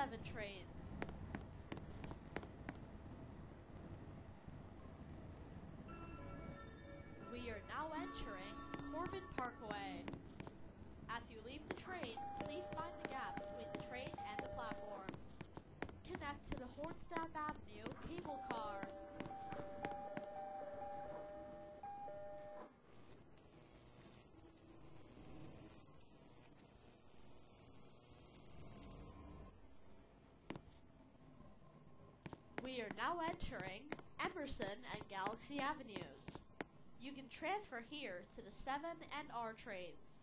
7 train. We are now entering Corbin Parkway. As you leave the train, please find the gap between the train and the platform. Connect to the Avenue We are now entering Emerson and Galaxy Avenues. You can transfer here to the 7 and R trains.